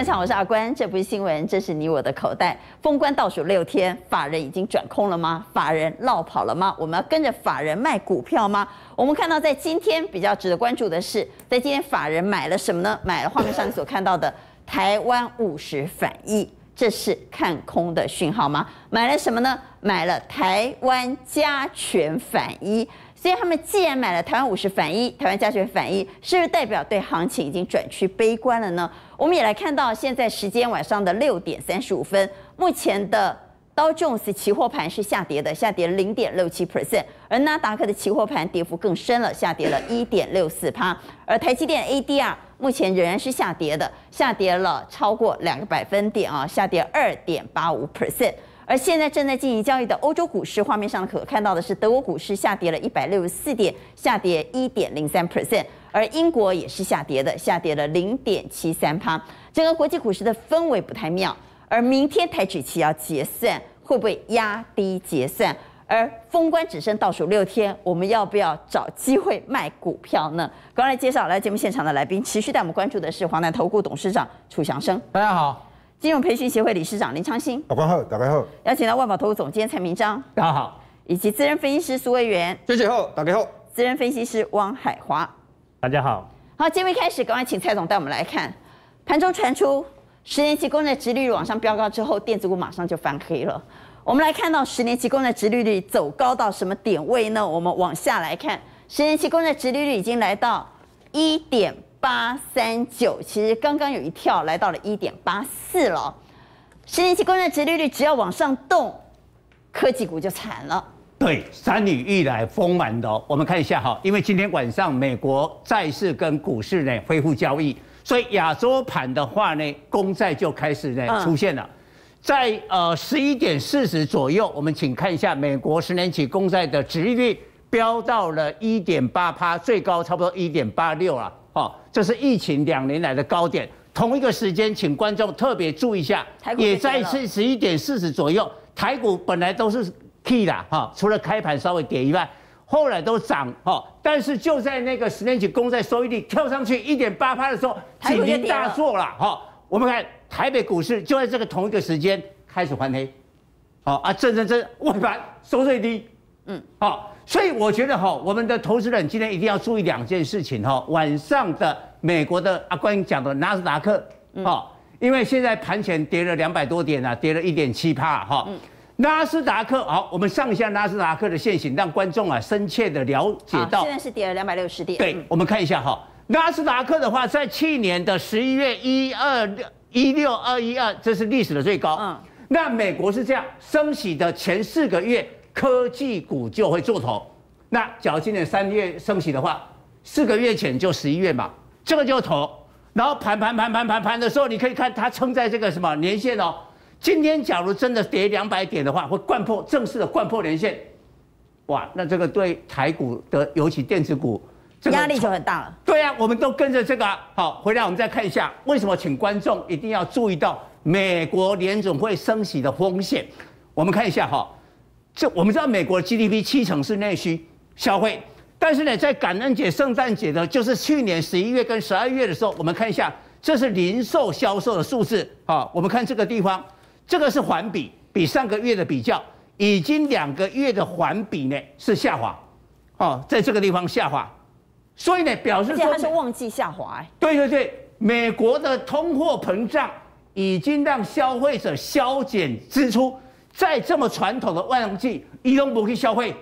现场，我是阿关。这不是新闻，这是你我的口袋。封关倒数六天，法人已经转空了吗？法人落跑了吗？我们要跟着法人卖股票吗？我们看到，在今天比较值得关注的是，在今天法人买了什么呢？买了画面上你所看到的台湾五十反一，这是看空的讯号吗？买了什么呢？买了台湾加权反一。所以他们既然买了台湾五十反一，台湾加权反一，是不是代表对行情已经转趋悲观了呢？我们也来看到，现在时间晚上的六点三十五分，目前的道琼斯期货盘是下跌的，下跌零点六七 percent，而纳达克的期货盘跌幅更深了，下跌了一点六四趴，而台积电 ADR 目前仍然是下跌的，下跌了超过两个百分点啊，下跌二点八五 percent。而现在正在进行交易的欧洲股市，画面上可看到的是德国股市下跌了一百六十四点，下跌一点零三 percent，而英国也是下跌的，下跌了零点七三趴。整个国际股市的氛围不太妙。而明天台指期要结算，会不会压低结算？而封关只剩倒数六天，我们要不要找机会卖股票呢？刚来介绍来节目现场的来宾，持续带我们关注的是华南投顾董事长楚祥生。大家好。金融培训协会理事长林昌兴，大家好，大家好。邀请到万宝投资总监蔡明章，大家好。以及资深分析师苏威元，谢谢好，大家好。资深分析师汪海华，大家好。好，节目一开始，赶快请蔡总带我们来看盘中传出十年期公债殖利率往上飙高之后，电子股马上就翻黑了。我们来看到十年期公债殖利率走高到什么点位呢？我们往下来看，十年期公债殖利率已经来到一点八三九，其实刚刚有一跳来到了一点八四了。十年期公债殖利率只要往上动，科技股就惨了。对，三女一来丰满的。我们看一下哈，因为今天晚上美国债市跟股市呢恢复交易，所以亚洲盘的话呢，公债就开始呢出现了。在呃十一点四十左右，我们请看一下美国十年期公债的殖利率飙到了一点八趴，最高差不多一点八六了。哦，这是疫情两年来的高点。同一个时间，请观众特别注意一下，也在是十一点四十左右，台股本来都是 key 的哈，除了开盘稍微跌以外，后来都涨哈。但是就在那个十年期公债收益率跳上去一点八趴的时候，警铃大作了哈。我们看台北股市就在这个同一个时间开始翻黑，好啊，震震震，尾盘收最低，嗯，好，所以我觉得哈，我们的投资人今天一定要注意两件事情哈，晚上的。美国的阿关讲的纳斯达克，哈，因为现在盘前跌了两百多点啊，跌了一点七帕，哈。纳斯达克，好，我们上一下纳斯达克的线型，让观众啊深切的了解到。现在是跌了两百六十点。对，我们看一下哈，纳斯达克的话，在去年的十一月一二六一六二一二，这是历史的最高。嗯。那美国是这样，升息的前四个月，科技股就会做头。那假如今年三月升息的话，四个月前就十一月嘛。这个就头，然后盘盘盘盘盘盘的时候，你可以看它撑在这个什么年线哦。今天假如真的跌两百点的话，会贯破正式的贯破年线，哇，那这个对台股的尤其电子股，压力就很大了。对啊，我们都跟着这个好，回来我们再看一下为什么，请观众一定要注意到美国联总会升息的风险。我们看一下哈，这我们知道美国 GDP 七成是内需消费。但是呢，在感恩节、圣诞节呢，就是去年十一月跟十二月的时候，我们看一下，这是零售销售的数字啊。我们看这个地方，这个是环比，比上个月的比较，已经两个月的环比呢是下滑，哦，在这个地方下滑，所以呢，表示说它是旺季下滑。对对对，美国的通货膨胀已经让消费者削减支出，在这么传统的旺季，移动不去消费。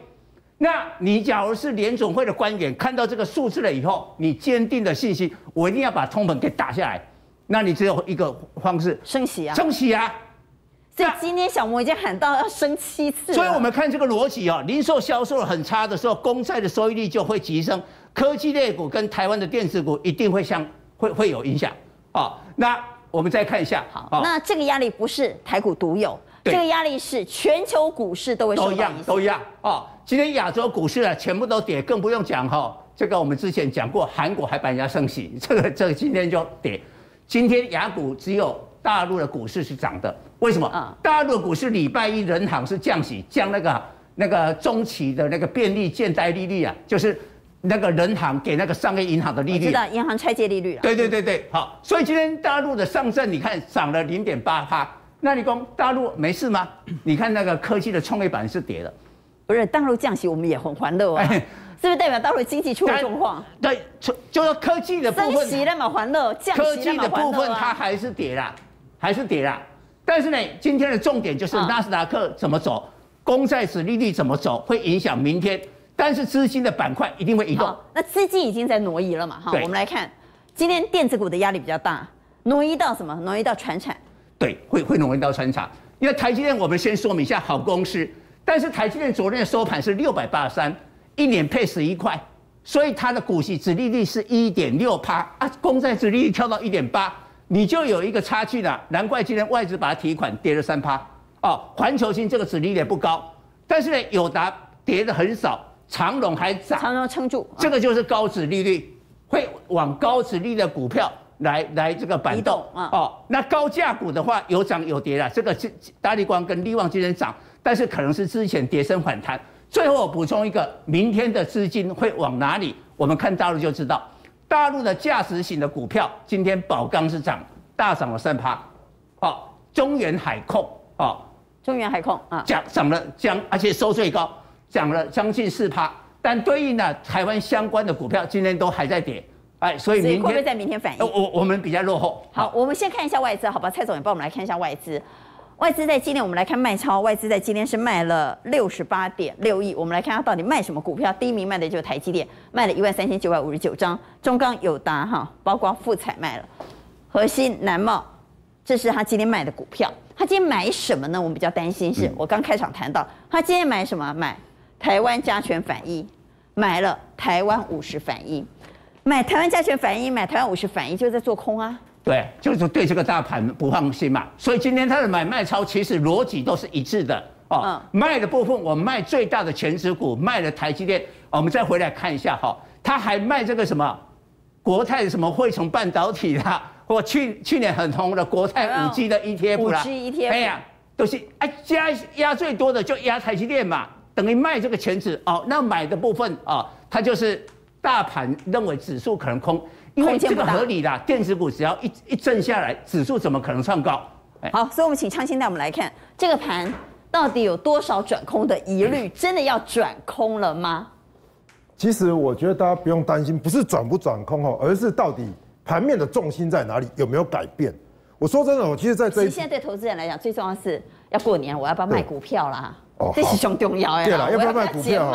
那你假如是联总会的官员，看到这个数字了以后，你坚定的信心，我一定要把通膨给打下来。那你只有一个方式，升息啊，升息啊。所以今天小摩已经喊到要升七次。所以我们看这个逻辑啊，零售销售很差的时候，公债的收益率就会急升，科技类股跟台湾的电子股一定会相会会有影响啊。那我们再看一下，好，那这个压力不是台股独有，这个压力是全球股市都会受到影响，都一样哦。今天亚洲股市啊，全部都跌，更不用讲哈。这个我们之前讲过，韩国还把人家升息，这个这个今天就跌。今天亚股只有大陆的股市是涨的，为什么？大陆股市礼拜一人行是降息，降那个那个中期的那个便利借贷利率啊，就是那个人行给那个商业银行的利率，知道银行拆借利率了。对对对对，好，所以今天大陆的上证你看涨了零点八趴，那你讲大陆没事吗？你看那个科技的创业板是跌的，不是大陆降息我们也很欢乐啊，是不是代表大陆经济出了状况？对，就是科技的部分，升息那么欢乐，降息的部分它还是跌啦，还是跌啦。但是呢，今天的重点就是纳斯达克怎么走，公债值利率怎么走，会影响明天。但是资金的板块一定会移动。那资金已经在挪移了嘛？哈，我们来看，今天电子股的压力比较大，挪移到什么？挪移到船产。对，会会容易到穿插。因为台积电，我们先说明一下好公司。但是台积电昨天的收盘是六百八十三，一年配十一块，所以它的股息殖利率是一点六趴啊，公债殖利率跳到一点八，你就有一个差距了。难怪今天外资把它提款跌了三趴。哦，环球金这个殖利率不高，但是呢，友达跌的很少。长隆还涨，长隆撑住，这个就是高值利率，会往高值利率的股票来来这个板动啊。哦，那高价股的话有涨有跌了，这个大力光跟力旺今天涨，但是可能是之前跌升反弹。最后我补充一个，明天的资金会往哪里？我们看大陆就知道，大陆的价值型的股票今天宝钢是涨，大涨了三趴。哦，中原海控哦，中原海控啊，涨涨了将，而且收最高。涨了将近四趴，但对应的台湾相关的股票今天都还在跌，哎，所以明天会不会在明天反应？我我们比较落后。好，我们先看一下外资，好吧？蔡总也帮我们来看一下外资。外资在今天，我们来看卖超，外资在今天是卖了六十八点六亿。我们来看它到底卖什么股票？第一名卖的就是台积电，卖了一万三千九百五十九张。中钢、友达哈，包括富彩卖了，核心、南茂，这是他今天卖的股票。他今天买什么呢？我们比较担心是，我刚开场谈到，他今天买什么？买。台湾加权反一买了台湾五十反一，买台湾加权反一买台湾五十反一就在做空啊？对，就是对这个大盘不放心嘛。所以今天他的买卖超其实逻辑都是一致的哦。卖的部分我卖最大的全值股卖了台积电，我们再回来看一下哈，他还卖这个什么国泰什么汇成半导体啦，或去去年很红的国泰五 G 的 ETF 啦，五 G ETF，哎呀，都是哎加压最多的就压台积电嘛。等于卖这个钱子哦，那买的部分啊，它就是大盘认为指数可能空，因为这个合理的，电子股只要一一震下来，指数怎么可能创高？好，所以我们请昌兴带我们来看这个盘到底有多少转空的疑虑，真的要转空了吗？其实我觉得大家不用担心，不是转不转空哦，而是到底盘面的重心在哪里，有没有改变？我说真的，我其实在这，现在对投资人来讲，最重要是要过年，我要不要卖股票啦？这是熊重要哎！对了，要不要卖股票？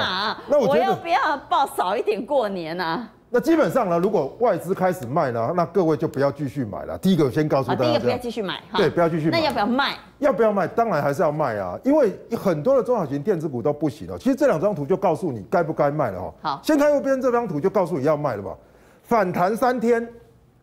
那我要不要报少一点过年呢？那基本上呢，如果外资开始卖呢，那各位就不要继续买了。第一个先告诉大家，第一个不要继续买，对，不要继续买。那要不要卖？要不要卖？当然还是要卖啊，因为很多的中小型电子股都不行了。其实这两张图就告诉你该不该卖了哈。好，先看右边这张图就告诉你要卖了吧。反弹三天，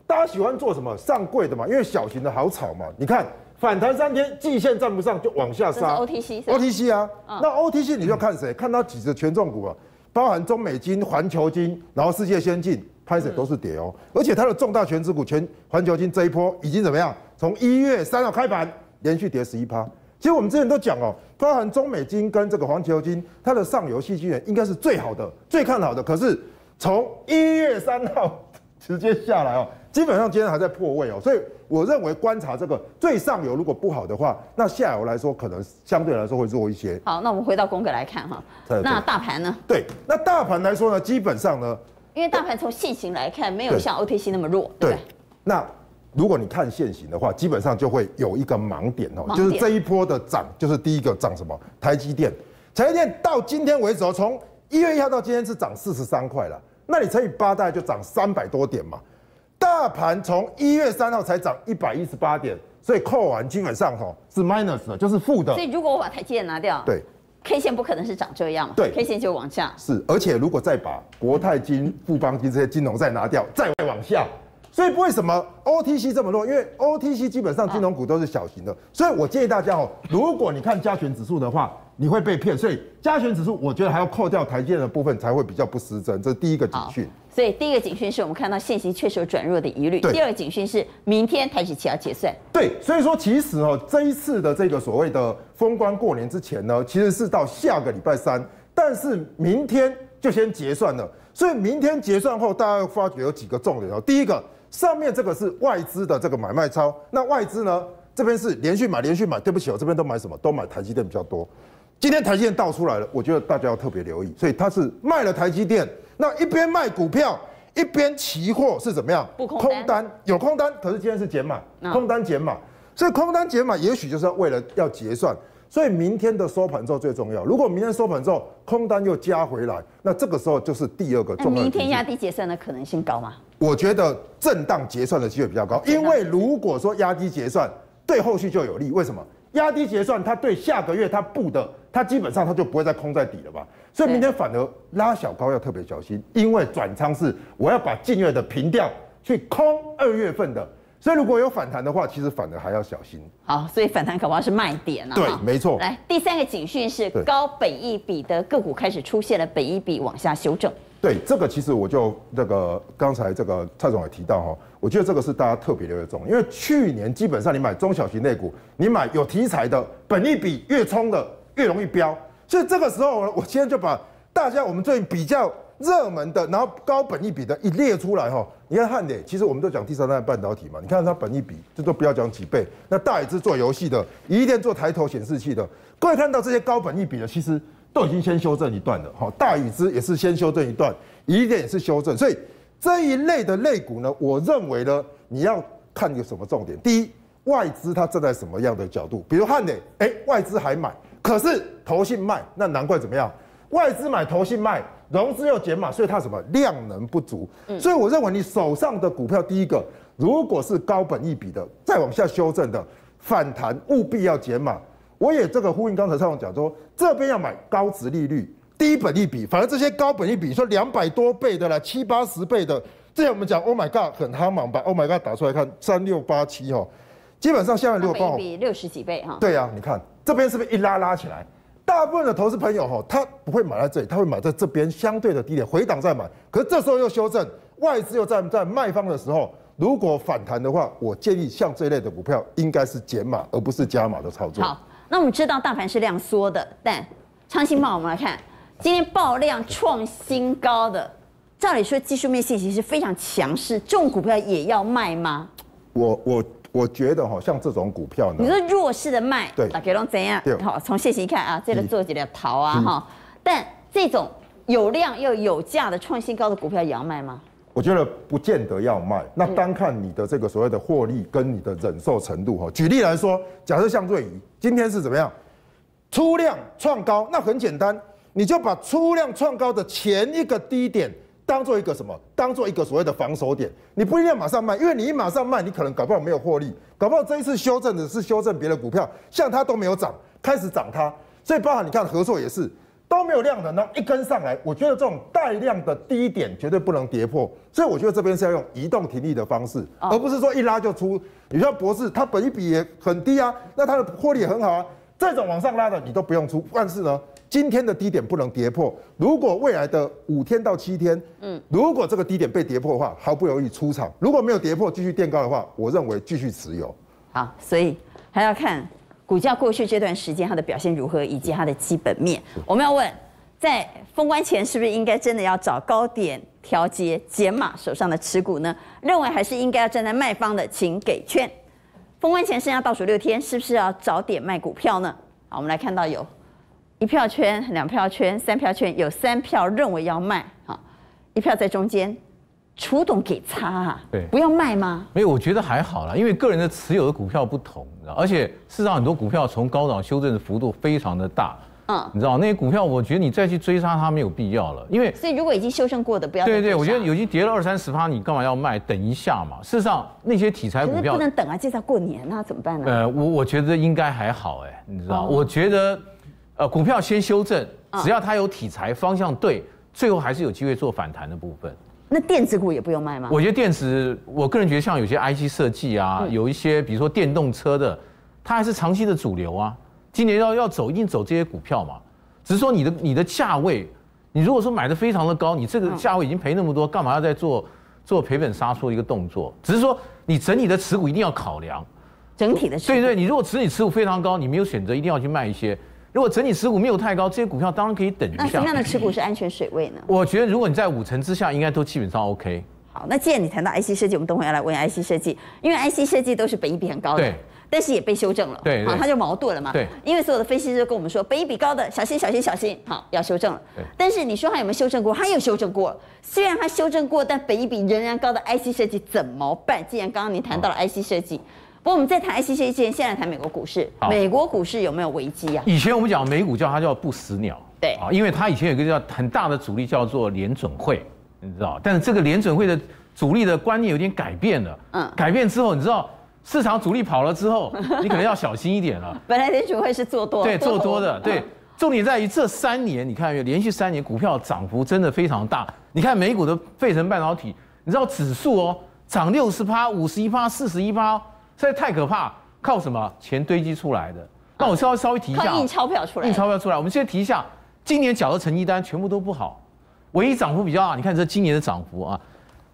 大家喜欢做什么？上柜的嘛，因为小型的好炒嘛。你看。反弹三天，季线站不上就往下杀。OTC，OTC 啊，那 OTC 你就看谁？看它几只权重股啊，包含中美金、环球金，然后世界先进，拍水都是跌哦。而且它的重大全值股全环球金这一波已经怎么样？从一月三号开盘连续跌十一趴。其实我们之前都讲哦，包含中美金跟这个环球金，它的上游戏金源应该是最好的、最看好的。可是从一月三号 直接下来哦，基本上今天还在破位哦，所以。我认为观察这个最上游如果不好的话，那下游来说可能相对来说会弱一些。好，那我们回到公格来看哈。那大盘呢？对，那大盘来说呢，基本上呢，因为大盘从现形来看，没有像 OTC 那么弱。对。那如果你看现形的话，基本上就会有一个盲点哦，就是这一波的涨，就是第一个涨什么？台积电。台积电到今天为止哦，从一月一号到今天是涨四十三块了，那你乘以八，大概就涨三百多点嘛。大盘从一月三号才涨一百一十八点，所以扣完基本上哈是 minus 的，就是负的。所以如果我把台积电拿掉，对，K 线不可能是长这样，对，K 线就往下。是，而且如果再把国泰金、富邦金这些金融再拿掉，再往下，所以为什么 OTC 这么弱？因为 OTC 基本上金融股都是小型的，所以我建议大家哦，如果你看加权指数的话。你会被骗，所以加权指数我觉得还要扣掉台阶的部分才会比较不失真，这是第一个警讯。所以第一个警讯是我们看到现行确实有转弱的疑虑。第二个警讯是明天台指期要结算。对，所以说其实哦，这一次的这个所谓的封关过年之前呢，其实是到下个礼拜三，但是明天就先结算了。所以明天结算后，大家会发觉有几个重点哦。第一个，上面这个是外资的这个买卖超，那外资呢这边是连续买，连续买。对不起，我这边都买什么？都买台积电比较多。今天台积电倒出来了，我觉得大家要特别留意。所以他是卖了台积电，那一边卖股票，一边期货是怎么样？不空单有空单，可是今天是减码，空单减码，所以空单减码也许就是要为了要结算。所以明天的收盘之后最重要。如果明天收盘之后空单又加回来，那这个时候就是第二个重要。明天压低结算的可能性高吗？我觉得震荡结算的机会比较高，因为如果说压低结算，对后续就有利。为什么？压低结算，它对下个月它布的，它基本上它就不会再空在底了吧？所以明天反而拉小高要特别小心，因为转仓是我要把近月的平掉，去空二月份的。所以如果有反弹的话，其实反而还要小心。好，所以反弹可能是卖点啊。对，没错。来，第三个警讯是高本益比的个股开始出现了本益比往下修正。对，这个其实我就那个刚才这个蔡总也提到哈，我觉得这个是大家特别留意重，因为去年基本上你买中小型类股，你买有题材的，本益比越冲的越容易飙。所以这个时候，我今天就把大家我们最近比较。热门的，然后高本益比的一列出来哈，你看汉磊，其实我们都讲第三代半导体嘛，你看它本益比，这都不要讲几倍。那大宇是做游戏的，一电做抬头显示器的，各位看到这些高本益比的，其实都已经先修正一段了哈。大宇之也是先修正一段，一电也是修正，所以这一类的类股呢，我认为呢，你要看有什么重点。第一，外资它站在什么样的角度？比如汉磊，哎，外资还买，可是投信卖，那难怪怎么样？外资买，投信卖。融资又减码，所以它什么量能不足，所以我认为你手上的股票，第一个如果是高本益比的，再往下修正的反弹，务必要减码。我也这个呼应刚才蔡总讲说，这边要买高值利率、低本益比，反而这些高本益比，说两百多倍的啦，七八十倍的，这样我们讲，Oh my God，很哈莽吧？Oh my God，打出来看三六八七哈，基本上现在如果帮我比六十几倍哈，对呀，你看这边是不是一拉拉起来？大部分的投资朋友哈，他不会买在这里，他会买在这边相对的低点回档再买。可是这时候又修正，外资又在在卖方的时候，如果反弹的话，我建议像这类的股票应该是减码而不是加码的操作。好，那我们知道大盘是量缩的，但昌兴报我们来看，今天爆量创新高的，照理说技术面信息是非常强势，这种股票也要卖吗？我我。我觉得哈，像这种股票呢，你说弱势的卖，对，给龙怎样？好，从现形看啊，这个做几条逃啊哈。但这种有量又有价的创新高的股票也要卖吗？我觉得不见得要卖，那单看你的这个所谓的获利跟你的忍受程度哈。举例来说，假设像瑞仪今天是怎么样，出量创高，那很简单，你就把出量创高的前一个低点。当做一个什么？当做一个所谓的防守点，你不一定要马上卖，因为你一马上卖，你可能搞不好没有获利，搞不好这一次修正的是修正别的股票，像它都没有涨，开始涨它，所以包含你看合作也是都没有量的，那一根上来，我觉得这种带量的低点绝对不能跌破，所以我觉得这边是要用移动停利的方式，而不是说一拉就出。你像博士，它本一比也很低啊，那它的获利也很好啊，这种往上拉的你都不用出，但是呢？今天的低点不能跌破，如果未来的五天到七天，嗯，如果这个低点被跌破的话，毫不犹豫出场；如果没有跌破，继续垫高的话，我认为继续持有。好，所以还要看股价过去这段时间它的表现如何，以及它的基本面。我们要问，在封关前是不是应该真的要找高点调节减码手上的持股呢？认为还是应该要站在卖方的，请给券。封关前剩下倒数六天，是不是要早点卖股票呢？好，我们来看到有。一票圈、两票圈、三票圈，有三票认为要卖，哈，一票在中间，楚董给差啊，对，不要卖吗？没有，我觉得还好啦，因为个人的持有的股票不同，你知道，而且事实上很多股票从高档修正的幅度非常的大，嗯，你知道那些股票，我觉得你再去追杀它没有必要了，因为所以如果已经修正过的，不要对对，我觉得已经跌了二三十趴，你干嘛要卖？等一下嘛。事实上那些题材股票不能等啊，接着过年那怎么办呢？呃，我我觉得应该还好哎，你知道，我觉得。呃，股票先修正，只要它有题材方向对，最后还是有机会做反弹的部分。那电子股也不用卖吗？我觉得电子，我个人觉得像有些 IC 设计啊，有一些比如说电动车的，它还是长期的主流啊。今年要要走，一定走这些股票嘛。只是说你的你的价位，你如果说买的非常的高，你这个价位已经赔那么多，干嘛要再做做赔本杀出一个动作？只是说你整体的持股一定要考量整体的。对对，你如果持你持股非常高，你没有选择，一定要去卖一些。如果整体持股没有太高，这些股票当然可以等一下那什么。样的持股是安全水位呢？我觉得如果你在五成之下，应该都基本上 OK。好，那既然你谈到 IC 设计，我们等会要来问 IC 设计，因为 IC 设计都是本益比很高的对。但是也被修正了，好，对对它就矛盾了嘛。对因为所有的分析师都跟我们说，本益比高的小心小心小心，好，要修正了对。但是你说它有没有修正过？它有修正过，虽然它修正过，但本益比仍然高的 IC 设计怎么办？既然刚刚你谈到了 IC 设计，不过我们在谈 IC 设计之前，先来谈美国股市。好。美国股市有没有危机啊？以前我们讲美股叫它叫不死鸟，对。啊，因为它以前有一个叫很大的阻力叫做联准会，你知道，但是这个联准会的主力的观念有点改变了，嗯。嗯，改变之后，你知道市场主力跑了之后，你可能要小心一点了，本来联准会是做多，对，做多的，头 对。嗯。重点在于这三年，你看连续三年股票涨幅真的非常大。你看美股的费城半导体，你知道指数哦，涨六十趴、五十一趴、四十一趴，实在太可怕。靠什么？钱堆积出来的。那我稍微稍微提一下印钞票出来，印钞票出来，我们先提一下，今年缴的成绩单全部都不好，唯一涨幅比较大，你看这今年的涨幅啊，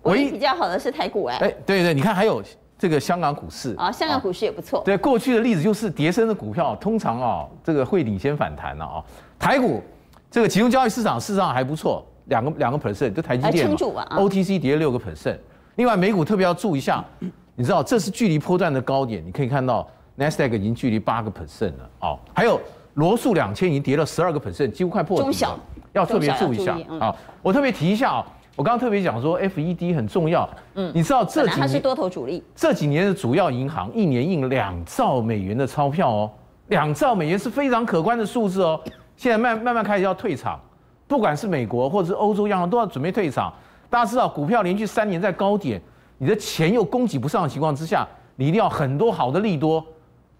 唯一比较好的是台股哎、哎，对对，你看还有这个香港股市啊，香港股市也不错，对，过去的例子就是跌升的股票，通常啊，这个会领先反弹了啊。台股这个集中交易市场事实上还不错，两个两个 percent，就台积电嘛 OTC 跌了六个 percent。另外美股特别要注意一下，你知道这是距离波段的高点，你可以看到 NASDAQ 已经距离八个 percent 了哦，还有罗素两千已经跌了十二个 percent，几乎快破底了。中小要特别注意一下啊。我特别提一下啊，我刚刚特别讲说 FED 很重要，嗯，你知道这几年它是多头主力，这几年的主要银行一年印两兆美元的钞票哦，两兆美元是非常可观的数字哦。现在慢慢慢开始要退场，不管是美国或者是欧洲央行都要准备退场。大家知道，股票连续三年在高点，你的钱又供给不上的情况之下，你一定要很多好的利多。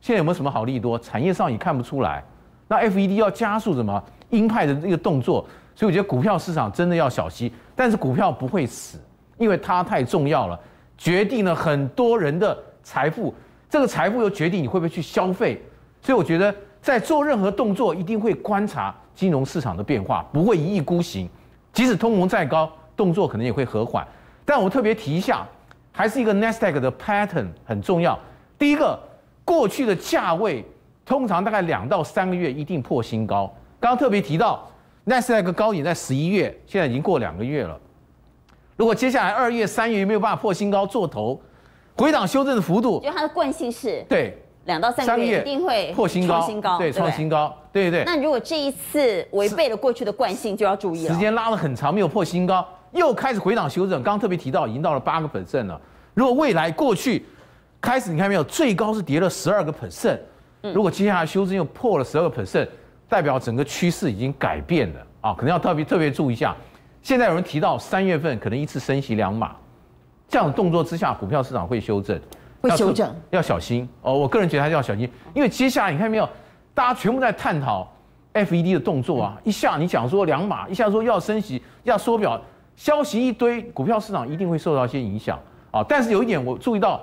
现在有没有什么好利多？产业上也看不出来。那 FED 要加速什么鹰派的这个动作，所以我觉得股票市场真的要小心。但是股票不会死，因为它太重要了，决定了很多人的财富。这个财富又决定你会不会去消费。所以我觉得在做任何动作，一定会观察金融市场的变化，不会一意孤行。即使通膨再高，动作可能也会和缓。但我特别提一下，还是一个 Nasdaq 的 pattern 很重要。第一个，过去的价位通常大概两到三个月一定破新高。刚刚特别提到 Nasdaq 高点在十一月，现在已经过两个月了。如果接下来二月、三月没有办法破新高做头，回档修正的幅度就，它的惯性是对，两到三个月一定会破新高，创新高，对，创新高，对对对。那如果这一次违背了过去的惯性，就要注意了。时间拉了很长，没有破新高，又开始回档修正。刚刚特别提到，已经到了八个 percent 了。如果未来过去开始，你看没有，最高是跌了十二个 percent。如果接下来修正又破了十二个 percent，代表整个趋势已经改变了啊，可能要特别特别注意一下。现在有人提到三月份可能一次升息两码，这样的动作之下，股票市场会修正，会修正要小心哦。我个人觉得还是要小心，因为接下来你看没有，大家全部在探讨 FED 的动作啊，一下你讲说两码，一下说要升息，要缩表，消息一堆，股票市场一定会受到一些影响啊。但是有一点我注意到。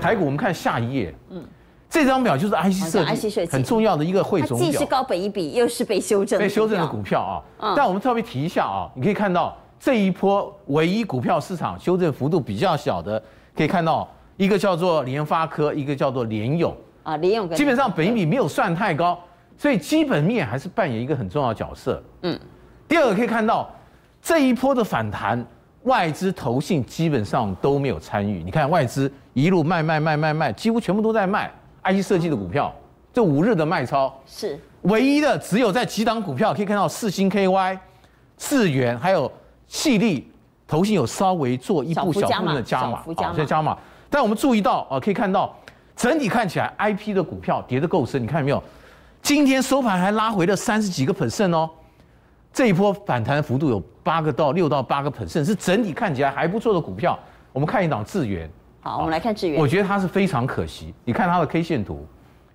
台股，我们看下一页，嗯，这张表就是 IC 设计计很重要的一个汇总表它既是。高本一笔，又是被修正的被修正的股股票啊。嗯但我们特别提一下啊，你可以看到这一波唯一股票市场修正幅度比较小的，可以看到一个叫做联发科，一个叫做联咏，啊，联咏基本上本益比没有算太高，所以基本面还是扮演一个很重要的角色。嗯，第二个可以看到这一波的反弹，外资投信基本上都没有参与。你看外资一路卖卖卖卖卖，几乎全部都在卖 IC 设计的股票，这五日的卖超。是唯一的只有在几档股票可以看到四星 KY、智元还有细粒投信有稍微做一步小部分的加码，小加码。但我们注意到啊，可以看到整体看起来 IP 的股票跌得够深，你看有没有？今天收盘还拉回了三十几个 percent 哦，这一波反弹幅度有八个到六到八个 percent，是整体看起来还不错的股票。我们看一档智源，好，我们来看智源我，觉得它是非常可惜。你看它的 K 线图，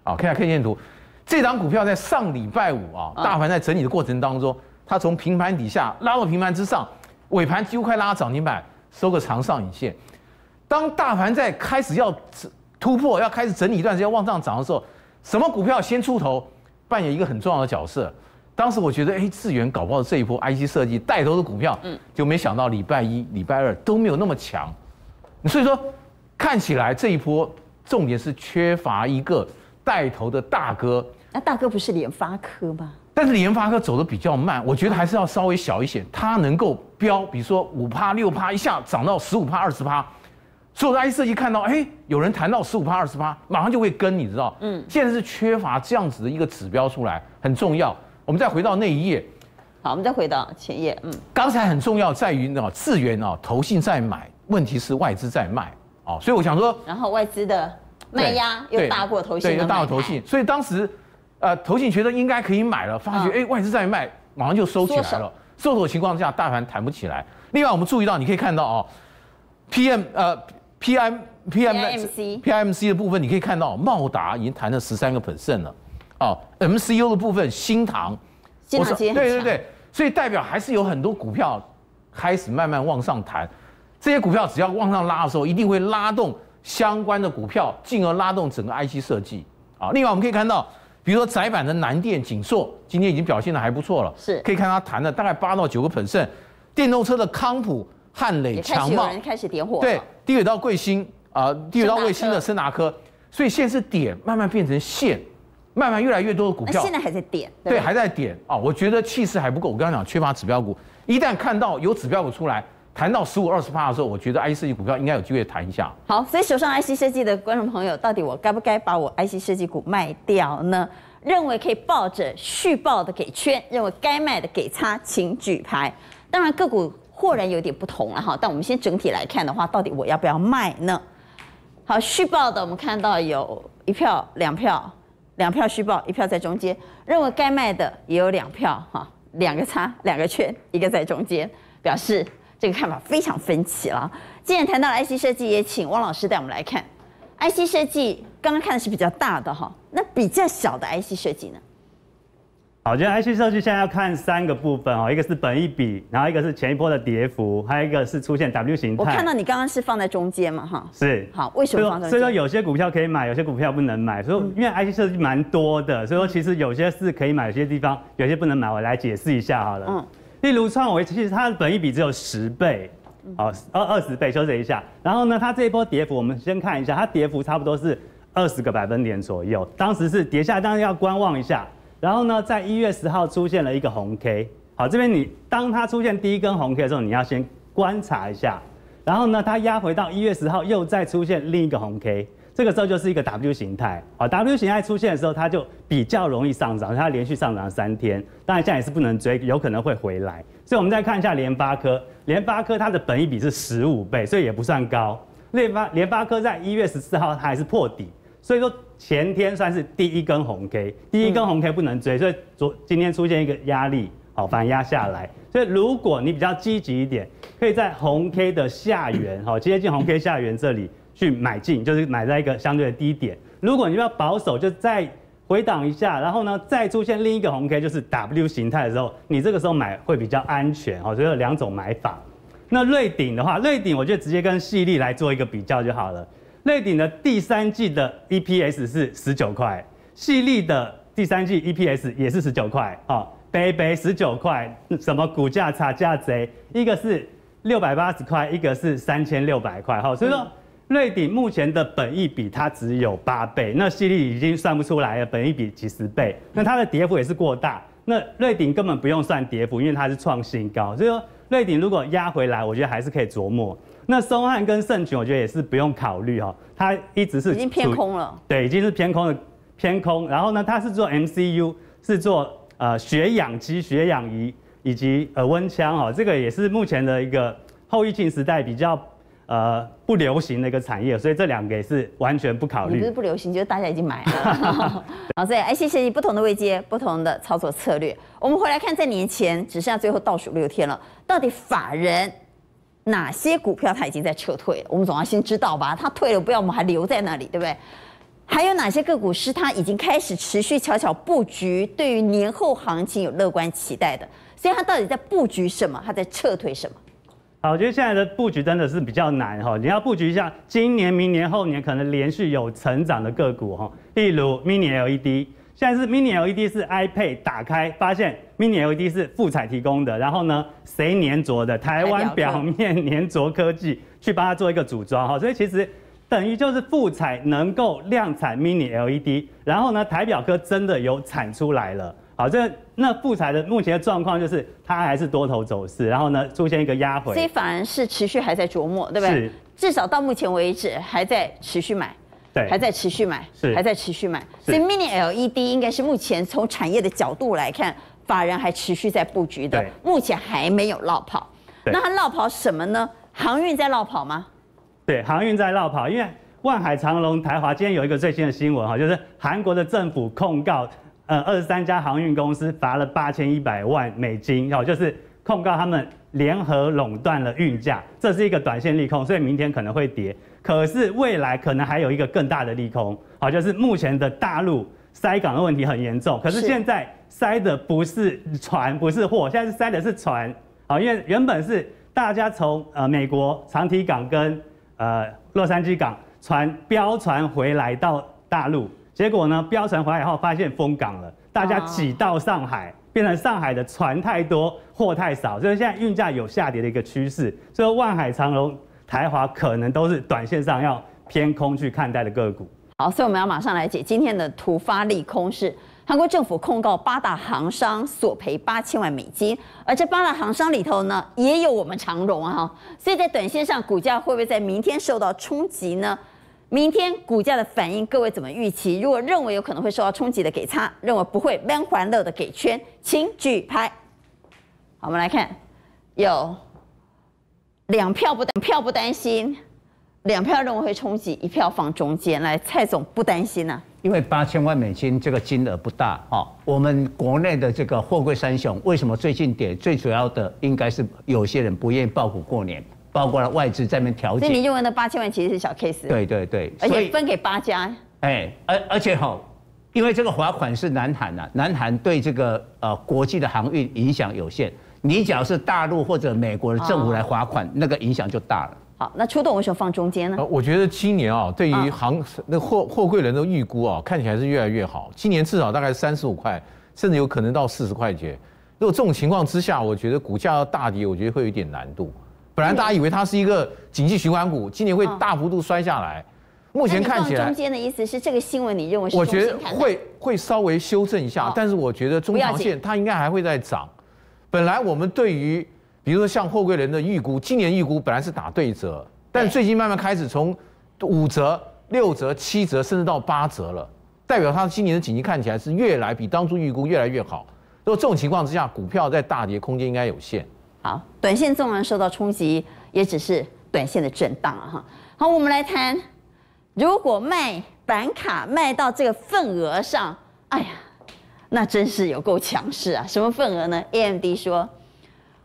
啊，看一下 K 线图，这张股票在上礼拜五啊，嗯大盘在整理的过程当中，它从平盘底下拉到平盘之上，尾盘几乎快拉涨停板，收个长上影线。当大盘在开始要突破，要开始整理一段时间往上涨的时候，什么股票先出头，扮演一个很重要的角色。当时我觉得，哎，智源搞不好这一波 IC 设计带头的股票，嗯，就没想到礼拜一、礼拜二都没有那么强，所以说看起来这一波重点是缺乏一个带头的大哥。那大哥不是联发科吗？但是联发科走的比较慢，我觉得还是要稍微小一些，它能够飙，比如说五趴、六趴，一下涨到十五趴、二十趴。所有的 IC 设计看到，哎，有人谈到十五趴、二十趴，马上就会跟，你知道？嗯，现在是缺乏这样子的一个指标出来，很重要。我们再回到那一页，好，我们再回到前页，嗯，刚才很重要在于呢，资源哦，投信在买，问题是外资在卖，哦，所以我想说，然后外资的卖压又大过投信，对，又大过投信，所以当时，呃，投信觉得应该可以买了，发觉哎，外资在卖，马上就收起来了，收手情况下，大盘弹不起来。另外，我们注意到，你可以看到哦，PM 呃。P M P M C P M C 的部分，你可以看到茂达已经谈了十三个 percent 了，哦，M C U 的部分新塘，新塘对对对，所以代表还是有很多股票开始慢慢往上弹，这些股票只要往上拉的时候，一定会拉动相关的股票，进而拉动整个 I C 设计。啊。另外我们可以看到，比如说窄板的南电、景硕，今天已经表现的还不错了，是。可以看它谈了大概八到九个 percent，电动车的康普。汉磊强茂。开始点火，对，低轨道贵星啊，低轨道卫星的森达科，所以现在是点慢慢变成线，慢慢越来越多的股票，现在还在点，对，还在点啊，我觉得气势还不够。我刚刚讲缺乏指标股，一旦看到有指标股出来，谈到十五二十八的时候，我觉得 IC 设计股票应该有机会谈一下。好，所以手上 IC 设计的观众朋友，到底我该不该把我 IC 设计股卖掉呢？认为可以抱着续报的给圈，认为该卖的给差，请举牌。当然个股。或然有点不同了哈，但我们先整体来看的话，到底我要不要卖呢？好，续报的我们看到有一票、两票，两票续报，一票在中间。认为该卖的也有两票哈，两个叉，两个圈，一个在中间，表示这个看法非常分歧了。既然谈到了 IC 设计，也请汪老师带我们来看 IC 设计。刚刚看的是比较大的哈，那比较小的 IC 设计呢？好，今天 IC 设计现在要看三个部分哦，一个是本一比，然后一个是前一波的跌幅，还有一个是出现 W 形态。我看到你刚刚是放在中间嘛，哈。是。好，为什么放在？所以说有些股票可以买，有些股票不能买。所以因为 IC 设计蛮多的，所以说其实有些是可以买，有些地方有些不能买。我来解释一下好了。嗯。例如创维，其实它的本一比只有十倍，好，二二十倍，修正一下。然后呢，它这一波跌幅，我们先看一下，它跌幅差不多是二十个百分点左右。当时是跌下，当然要观望一下。然后呢，在一月十号出现了一个红 K，好，这边你当它出现第一根红 K 的时候，你要先观察一下。然后呢，它压回到一月十号又再出现另一个红 K，这个时候就是一个 W 形态。好，W 形态出现的时候，它就比较容易上涨，它连续上涨三天。当然现在也是不能追，有可能会回来。所以我们再看一下联发科，联发科它的本益比是十五倍，所以也不算高。联发联发科在一月十四号它还是破底。所以说前天算是第一根红 K，第一根红 K 不能追，所以昨今天出现一个压力，好反压下来。所以如果你比较积极一点，可以在红 K 的下缘，好接近红 K 下缘这里去买进，就是买在一个相对的低点。如果你要保守，就再回档一下，然后呢再出现另一个红 K，就是 W 形态的时候，你这个时候买会比较安全，好，所以有两种买法。那瑞鼎的话，瑞鼎我就直接跟细粒来做一个比较就好了。瑞鼎的第三季的 EPS 是十九块，细粒的第三季 EPS 也是十九块，啊，北北十九块，什么股价差价贼？一个是六百八十块，一个是三千六百块，哈，所以说瑞鼎目前的本益比它只有八倍，那细粒已经算不出来了，本益比几十倍，那它的跌幅也是过大，那瑞鼎根本不用算跌幅，因为它是创新高，所以说瑞鼎如果压回来，我觉得还是可以琢磨。那松汉跟盛群，我觉得也是不用考虑哈，它一直是已经偏空了，对，已经是偏空的偏空。然后呢，它是做 MCU，是做呃血氧机、血氧仪以及呃温枪哈，这个也是目前的一个后疫情时代比较呃不流行的一个产业，所以这两个也是完全不考虑。不是不流行，就是大家已经买了。好，所以哎，谢谢你不同的位阶，不同的操作策略。我们回来看，在年前只剩下最后倒数六天了，到底法人？哪些股票它已经在撤退了？我们总要先知道吧。它退了，不要我们还留在那里，对不对？还有哪些个股是它已经开始持续悄悄布局，对于年后行情有乐观期待的？所以它到底在布局什么？它在撤退什么？好，我觉得现在的布局真的是比较难哈。你要布局一下今年、明年、后年可能连续有成长的个股哈，例如 Mini LED。现在是 Mini LED 是 iPad 打开发现 Mini LED 是富彩提供的，然后呢谁粘着的？台湾表面粘着科技去帮它做一个组装哈，所以其实等于就是富彩能够量产 Mini LED，然后呢台表科真的有产出来了。好，这那富彩的目前的状况就是它还是多头走势，然后呢出现一个压回，所以反而是持续还在琢磨，对不对？是，至少到目前为止还在持续买。对，还在持续买，是还在持续买，所以 Mini LED 应该是目前从产业的角度来看，法人还持续在布局的，目前还没有落跑。那它落跑什么呢？航运在落跑吗？对，航运在落跑，因为万海长隆、台华今天有一个最新的新闻哈，就是韩国的政府控告，呃，二十三家航运公司罚了八千一百万美金，哦，就是控告他们联合垄断了运价，这是一个短线利空，所以明天可能会跌。可是未来可能还有一个更大的利空，好，就是目前的大陆塞港的问题很严重。可是现在塞的不是船，不是货，现在是塞的是船。好，因为原本是大家从呃美国长堤港跟呃洛杉矶港船标船回来到大陆，结果呢标船回来以后发现封港了，大家挤到上海，变成上海的船太多，货太少，所以现在运价有下跌的一个趋势。所以万海长隆。台华可能都是短线上要偏空去看待的个股。好，所以我们要马上来解今天的突发利空是韩国政府控告八大行商索赔八千万美金，而这八大行商里头呢，也有我们长荣啊，所以在短线上股价会不会在明天受到冲击呢？明天股价的反应，各位怎么预期？如果认为有可能会受到冲击的给差，认为不会闷欢乐的给圈，请举牌。好，我们来看有。两票不担票不担心，两票认为会冲击，一票放中间来。蔡总不担心呐，因为八千万美金这个金额不大哈。我们国内的这个货柜三雄为什么最近跌？最主要的应该是有些人不愿意报股过年，包括了外资在那边调节。所以你认为那八千万其实是小 case？对对对，而且分给八家。哎，而而且哈，因为这个罚款是南韩呐，南韩对这个呃国际的航运影响有限。你只要是大陆或者美国的政府来罚款，那个影响就大了。好，那出动为什么放中间呢？我觉得今年啊，对于航那货货柜人的预估啊，看起来是越来越好。今年至少大概三十五块，甚至有可能到四十块钱。如果这种情况之下，我觉得股价要大跌，我觉得会有点难度。本来大家以为它是一个经济循环股，今年会大幅度摔下来。目前看起来，中间的意思是这个新闻，你认为是？我觉得会会稍微修正一下，但是我觉得中长线它应该还会再涨。本来我们对于，比如说像货柜人的预估，今年预估本来是打对折，但最近慢慢开始从五折、六折、七折，甚至到八折了，代表它今年的景气看起来是越来比当初预估越来越好。如果这种情况之下，股票在大跌空间应该有限。好，短线纵然受到冲击，也只是短线的震荡啊！哈，好，我们来谈，如果卖板卡卖到这个份额上，哎呀。那真是有够强势啊！什么份额呢？AMD 说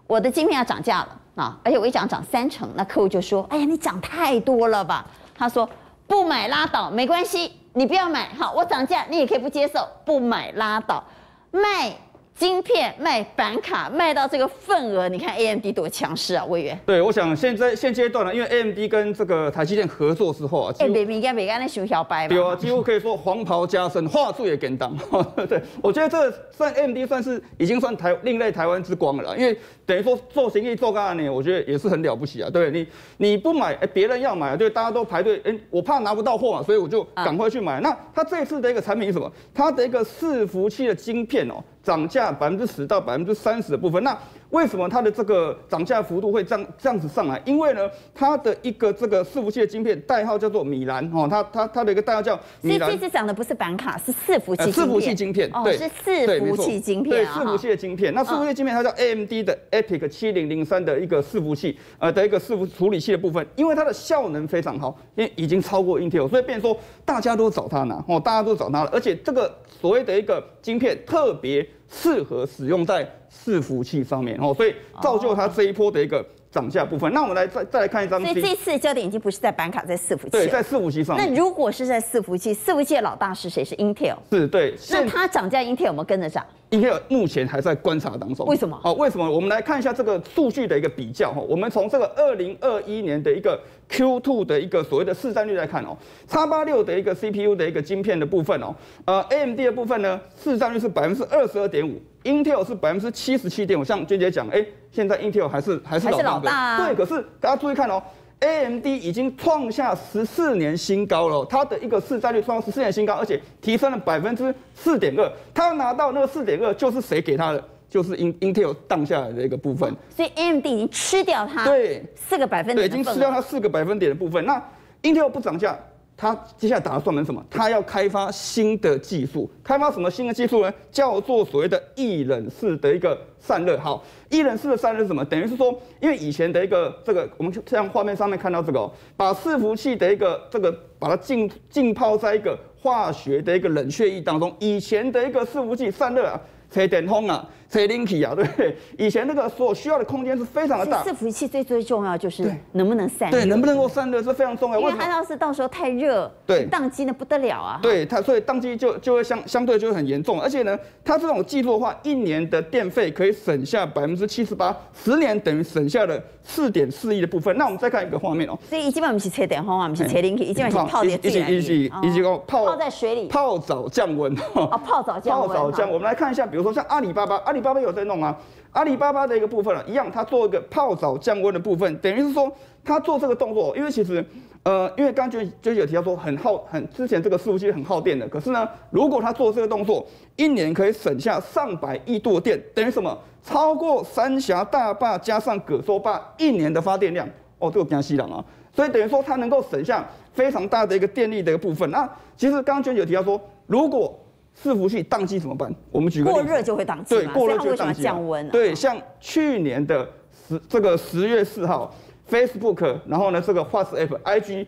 我的晶片要涨价了啊，而且我一涨涨三成，那客户就说：“哎呀，你涨太多了吧？”他说：“不买拉倒，没关系，你不要买，好，我涨价你也可以不接受，不买拉倒，卖。”晶片卖板卡卖到这个份额，你看 A M D 多强势啊，委员。对，我想现在现阶段呢，因为 A M D 跟这个台积电合作之后啊，哎，别别干别干那熊小白对啊，几乎可以说黄袍加身，话术也跟当。对，我觉得这算 A M D 算是已经算台另类台湾之光了，因为等于说做生意做干呢，我觉得也是很了不起啊。对你你不买，哎，别人要买，对，大家都排队，哎，我怕拿不到货嘛，所以我就赶快去买。那它这次的一个产品是什么？它的一个伺服器的晶片哦。涨价百分之十到百分之三十的部分，那为什么它的这个涨价幅度会这样这样子上来？因为呢，它的一个这个伺服器的晶片代号叫做米兰哦，它它它的一个代号叫米兰。这次涨的不是板卡，是伺服器。伺服器晶片，对，是伺服器晶片。对，伺服器的晶片。那伺服器晶片它叫 AMD 的 EPIC 七零零三的一个伺服器，呃的一个伺服处理器的部分，因为它的效能非常好，因为已经超过 Intel，所以变说大家都找它拿哦，大家都找它了，而且这个所谓的一个晶片特别。适合使用在伺服器上面哦，所以造就它这一波的一个涨价部分。那我们来再再来看一张。所以这次焦点已经不是在板卡，在伺服器。对，在伺服器上。那如果是在伺服器，伺服器的老大是谁？是 Intel。是，对。那它涨价，Intel 有没有跟着涨？Intel 目前还在观察当中。为什么？好，为什么？我们来看一下这个数据的一个比较哈。我们从这个二零二一年的一个 Q2 的一个所谓的市占率来看哦，叉八六的一个 CPU 的一个晶片的部分哦，呃，AMD 的部分呢，市占率是百分之二十二点五，Intel 是百分之七十七点五。像娟姐讲，哎，现在 Intel 还是还是老大，对。可是大家注意看哦，AMD 已经创下十四年新高了，它的一个市占率创十四年新高，而且提升了百分之四点二。它拿到那个四点二，就是谁给它的？就是 In Intel 荡下来的一个部分，所以 AMD 已经吃掉它对四个百分点，对，已经吃掉它四个百分点的部分。那 Intel 不涨价，他接下来打算门什么？他要开发新的技术，开发什么新的技术呢？叫做所谓的易冷式的一个散热。好，易冷式的散热是什么？等于是说，因为以前的一个这个，我们像画面上面看到这个，把伺服器的一个这个把它浸浸泡在一个化学的一个冷却液当中，以前的一个伺服器散热啊。吹电风啊，吹冷气啊，对不对？以前那个所需要的空间是非常的大。伺服器最最重要就是能不能散热，对，能不能够散热是非常重要。因为它要是到时候太热，对，宕机那不得了啊。对它，所以宕机就就会相相对就会很严重。而且呢，它这种技术的话，一年的电费可以省下百分之七十八，十年等于省下了四点四亿的部分。那我们再看一个画面哦。所以基本上不是吹电风啊，不是吹冷气，基本上是泡点一起一起一起泡泡在水里，泡澡降温。哦，泡澡降温。泡澡降。我们来看一下，比如说像阿里巴巴。阿阿里巴巴有在弄啊，阿里巴巴的一个部分了，一样，它做一个泡澡降温的部分，等于是说，它做这个动作，因为其实，呃，因为刚刚就就有提到说，很耗，很之前这个伺服器很耗电的，可是呢，如果它做这个动作，一年可以省下上百亿度电，等于什么？超过三峡大坝加上葛洲坝一年的发电量，哦，这个江西人啊，所以等于说它能够省下非常大的一个电力的一个部分。那其实刚刚娟有提到说，如果伺服器宕机怎么办？我们举个过热就会宕机对，过热就会宕机。降温。对，像去年的十这个十月四号，Facebook，然后呢这个 WhatsApp、IG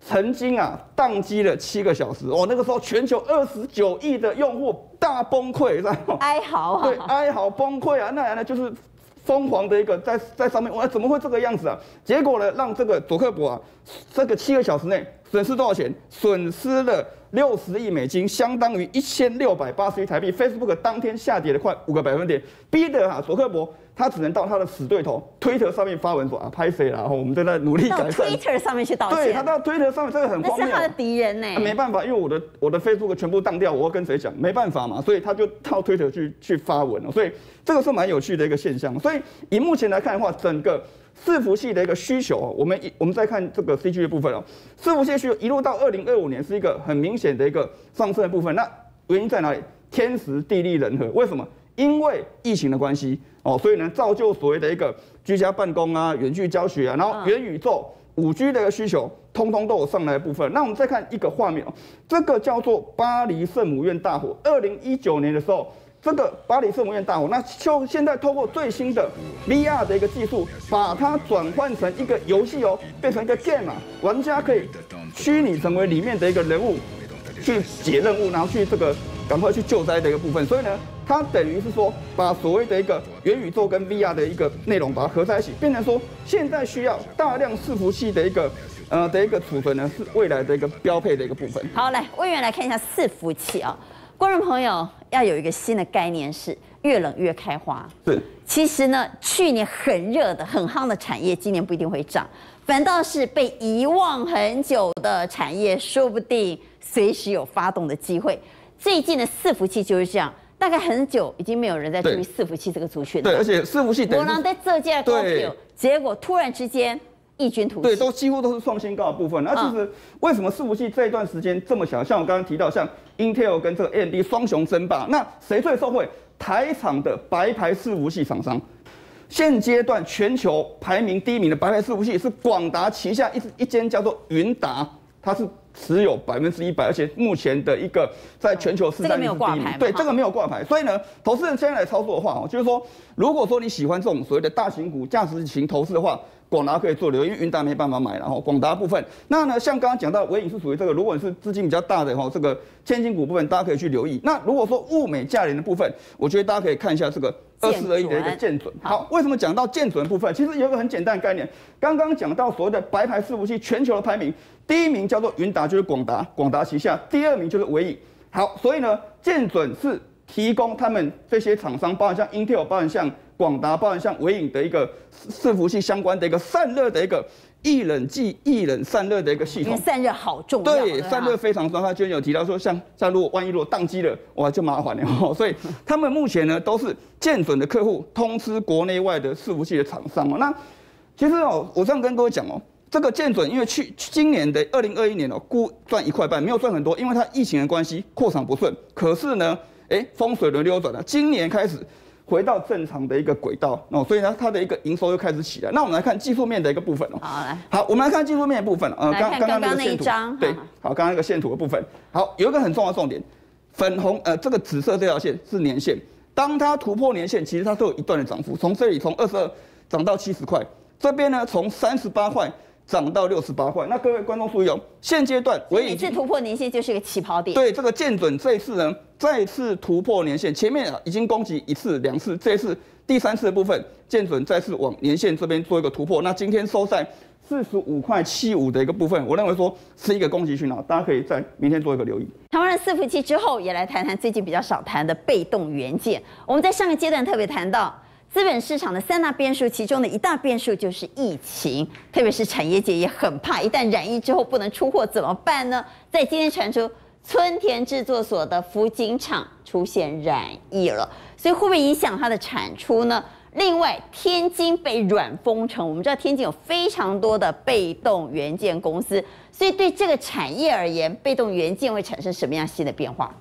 曾经啊宕机了七个小时哦，那个时候全球二十九亿的用户大崩溃，然后？哀嚎啊！对，哀嚎崩溃啊！那样呢就是。疯狂的一个在在上面，哇，怎么会这个样子啊？结果呢，让这个佐克伯啊，这个七个小时内损失多少钱？损失了六十亿美金，相当于一千六百八十亿台币。Facebook 当天下跌了快五个百分点，逼得哈佐克伯。他只能到他的死对头推特上面发文说啊，拍谁了？然后我们正在努力改善。推特上面去道歉。对他到推特上面，这个很荒谬。那是他的敌人呢。没办法，因为我的我的 Facebook 全部当掉，我要跟谁讲？没办法嘛，所以他就到推特去去发文了。所以这个是蛮有趣的一个现象。所以以目前来看的话，整个伺服器的一个需求，我们我们再看这个 CG 的部分哦，伺服器需求一路到二零二五年是一个很明显的一个上升的部分。那原因在哪里？天时地利人和。为什么？因为疫情的关系哦，所以呢，造就所谓的一个居家办公啊、远距教学啊，然后元宇宙、五 G 的一个需求，通通都有上来的部分。那我们再看一个画面哦，这个叫做巴黎圣母院大火。二零一九年的时候，这个巴黎圣母院大火，那就现在透过最新的 VR 的一个技术，把它转换成一个游戏哦，变成一个 game 啊，玩家可以虚拟成为里面的一个人物，去解任务，然后去这个。赶快去救灾的一个部分，所以呢，它等于是说把所谓的一个元宇宙跟 VR 的一个内容把它合在一起，变成说现在需要大量伺服器的一个呃的一个储存呢，是未来的一个标配的一个部分。好，来魏源来看一下伺服器啊，观众朋友要有一个新的概念是越冷越开花。是，其实呢，去年很热的很夯的产业，今年不一定会涨，反倒是被遗忘很久的产业，说不定随时有发动的机会。最近的伺服器就是这样，大概很久已经没有人在注意伺服器这个族群了。对，而且伺服器我能在这件股票，结果突然之间异军突起。对，都几乎都是创新高的部分。那其实为什么伺服器这一段时间这么小？像我刚刚提到，像 Intel 跟这个 AMD 双雄争霸，那谁最受惠？台厂的白牌伺服器厂商，现阶段全球排名第一名的白牌伺服器是广达旗下一一间叫做云达，它是。持有百分之一百，而且目前的一个在全球市占率是第一名。对，这个没有挂牌，所以呢，投资人现在来操作的话哦，就是说，如果说你喜欢这种所谓的大型股、价值型投资的话，广达可以做留，因为云达没办法买，然后广达部分，那呢，像刚刚讲到伟影是属于这个，如果你是资金比较大的哈，这个千金股部分，大家可以去留意。那如果说物美价廉的部分，我觉得大家可以看一下这个二四二一的一个建准。好，为什么讲到建准部分？其实有一个很简单的概念，刚刚讲到所谓的白牌伺服器全球的排名。第一名叫做云达，就是广达，广达旗下；第二名就是伟影。好，所以呢，建准是提供他们这些厂商，包含像 Intel，包含像广达，包含像伟影的一个伺服器相关的一个散热的一个易冷剂、易冷散热的一个系统。散热好重要。对，散热非常重要。他今天有提到说，像像如果万一如果宕机了，哇，就麻烦了哦。所以他们目前呢都是建准的客户，通知国内外的伺服器的厂商哦。那其实哦，我这样跟各位讲哦，这个建准因为去今年的二零二一年哦，估赚一块半，没有赚很多，因为它疫情的关系扩厂不顺。可是呢，哎，风水轮流转了，今年开始回到正常的一个轨道哦，所以呢，它的一个营收又开始起来。那我们来看技术面的一个部分哦。好来，好，我们来看技术面的部分。呃，来看刚刚那个线图对好，好，刚刚那个线图的部分。好，有一个很重要的重点，粉红呃这个紫色这条线是年线，当它突破年线，其实它是有一段的涨幅，从这里从二十二涨到七十块，这边呢从三十八块涨到六十八块。那各位观众注意哦，现阶段我已经每次突破年线就是一个起跑点。对这个见准这一次呢，再次突破年线，前面已经攻击一次、两次，这一次第三次的部分，见准再次往年线这边做一个突破。那今天收在四十五块七五的一个部分，我认为说是一个攻击讯号，大家可以在明天做一个留意。谈完了伺服器之后，也来谈谈最近比较少谈的被动元件。我们在上个阶段特别谈到资本市场的三大变数，其中的一大变数就是疫情，特别是产业界也很怕，一旦染疫之后不能出货怎么办呢？在今天传出村田制作所的福景厂出现染疫了，所以会不会影响它的产出呢？另外，天津被软封城，我们知道天津有非常多的被动元件公司，所以对这个产业而言，被动元件会产生什么样新的变化？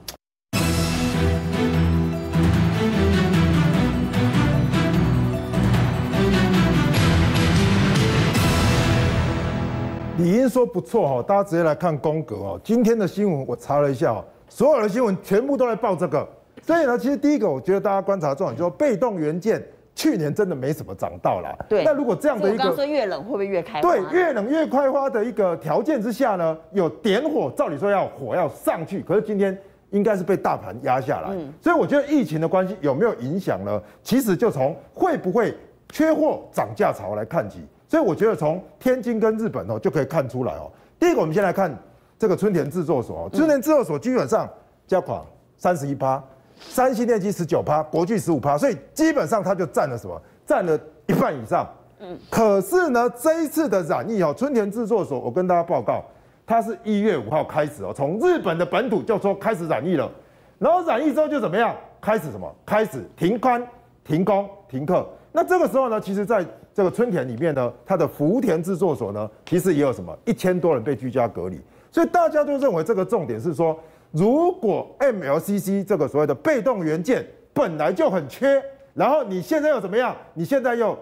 理应说不错哈，大家直接来看宫格哦。今天的新闻我查了一下哦，所有的新闻全部都在报这个。所以呢，其实第一个我觉得大家观察重点就是被动元件去年真的没什么涨到啦。对那如果这样的一我刚刚说个越冷会不会越开花？对越冷越开花的一个条件之下呢，有点火，照理说要火要上去，可是今天应该是被大盘压下来。所以我觉得疫情的关系有没有影响呢？其实就从会不会缺货涨价潮来看起。所以我觉得从天津跟日本哦就可以看出来哦。第一个，我们先来看这个春田制作所哦，春田制作所基本上加款三十一趴，三星电机十九趴，国巨十五趴，所以基本上它就占了什么？占了一半以上。嗯。可是呢，这一次的染疫哦，春田制作所，我跟大家报告，它是一月五号开始哦，从日本的本土就说开始染疫了，然后染疫之后就怎么样？开始什么？开始停刊、停工、停课。那这个时候呢，其实在这个春田里面呢，它的福田制作所呢，其实也有什么一千多人被居家隔离，所以大家都认为这个重点是说，如果 MLCC 这个所谓的被动元件本来就很缺，然后你现在又怎么样？你现在又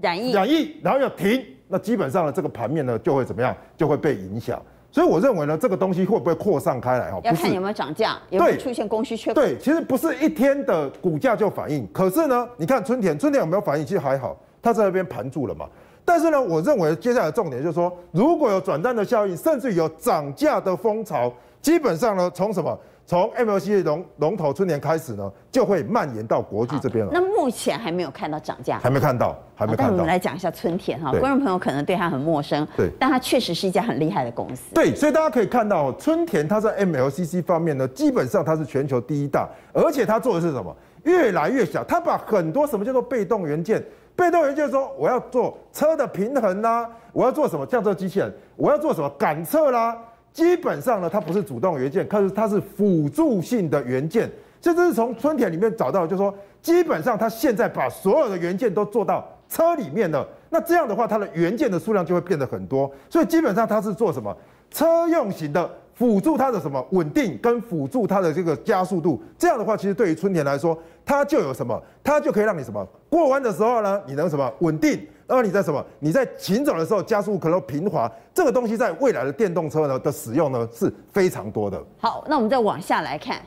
染疫染疫，然后又停，那基本上呢，这个盘面呢就会怎么样？就会被影响。所以我认为呢，这个东西会不会扩散开来？哈，要看有没有涨价，有没有出现供需缺口。对，其实不是一天的股价就反应，可是呢，你看春田，春田有没有反应？其实还好，它在那边盘住了嘛。但是呢，我认为接下来的重点就是说，如果有转单的效应，甚至有涨价的风潮，基本上呢，从什么？从 MLC 的龙龙头春田开始呢，就会蔓延到国巨这边了。那目前还没有看到涨价。还没看到，还没好但我看到们。来讲一下春田哈，对观众朋友可能对它很陌生，对但它确实是一家很厉害的公司。对，所以大家可以看到，春田它在 MLCC 方面呢，基本上它是全球第一大，而且它做的是什么？越来越小，它把很多什么叫做被动元件？被动元件说我要做车的平衡啦、我要做什么？像这机器人，我要做什么感测啦？基本上呢，它不是主动元件，可是它是辅助性的元件。这这是从春田里面找到，就是说，基本上它现在把所有的元件都做到车里面了。那这样的话，它的元件的数量就会变得很多。所以基本上它是做什么？车用型的辅助它的什么稳定，跟辅助它的这个加速度。这样的话，其实对于春田来说，它就有什么？它就可以让你什么过弯的时候呢，你能什么稳定？然后你在什么？你在行走的时候加速可能平滑。这个东西在未来的电动车呢的使用呢是非常多的。好，那我们再往下来看，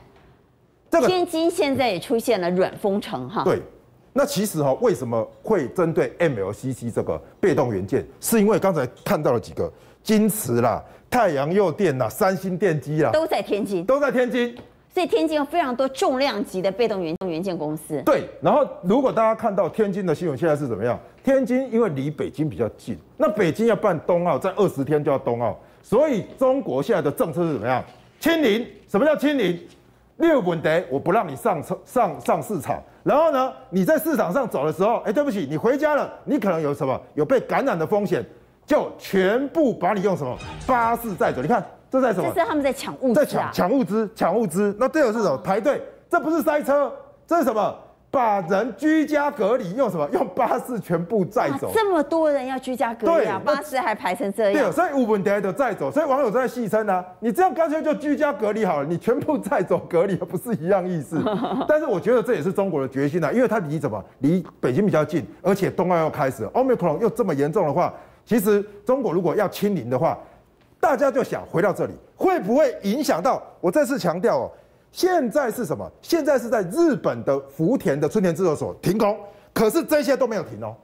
这个天津现在也出现了软封城哈。对，那其实哈、为什么会针对 MLCC 这个被动元件？是因为刚才看到了几个金池啦、太阳诱电啦、三星电机啦，都在天津，都在天津。所以天津有非常多重量级的被动元元件公司。对，然后如果大家看到天津的新闻现在是怎么样？天津因为离北京比较近，那北京要办冬奥，在二十天就要冬奥，所以中国现在的政策是怎么样？清零。什么叫清零？六本得，我不让你上车上上市场。然后呢，你在市场上走的时候，哎，对不起，你回家了，你可能有什么有被感染的风险，就全部把你用什么巴士载走。你看这在什么？这是他们在抢物资在抢抢物资，抢物资。那这个是什么？排队，这不是塞车，这是什么？把人居家隔离，用什么？用巴士全部载走。这么多人要居家隔离啊，巴士还排成这样。对，所以五本台的载走，所以网友都在戏称呢。你这样干脆就居家隔离好了，你全部载走隔离，不是一样意思？但是我觉得这也是中国的决心啊，因为它离什么？离北京比较近，而且冬奥要开始，omicron 又这么严重的话，其实中国如果要清零的话，大家就想回到这里，会不会影响到？我再次强调哦。现在是什么？现在是在日本的福田的春田制作所停工，可是这些都没有停哦，